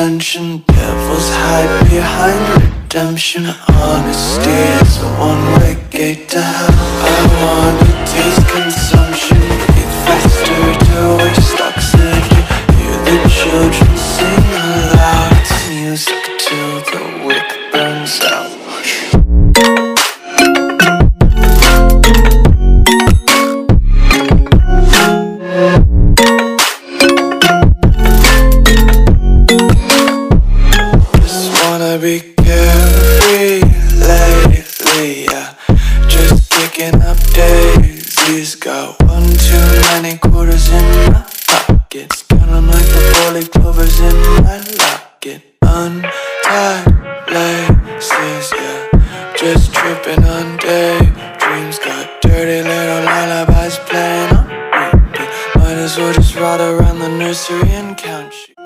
the tension. Devils hide behind redemption. Honesty is a one-way gate to hell. I wanna taste Dirty little lullabies playing on repeat. Might as well just ride around the nursery and count sheep.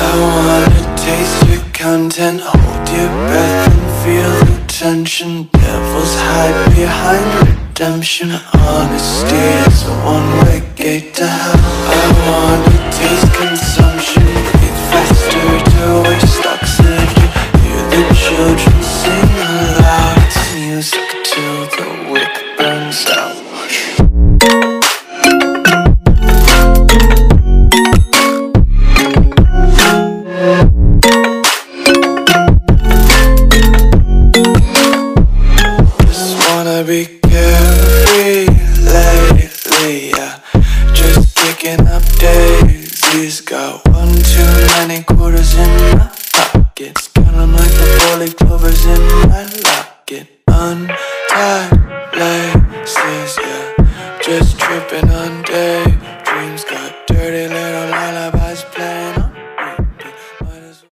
I wanna taste your content, hold your breath and feel the tension. Devils hide behind redemption. Honesty is a one-way gate to hell. I wanna taste consumption, too many quarters in my pockets. Count 'em like the four-leaf clovers in my locket. Untied laces, yeah. Just tripping on days.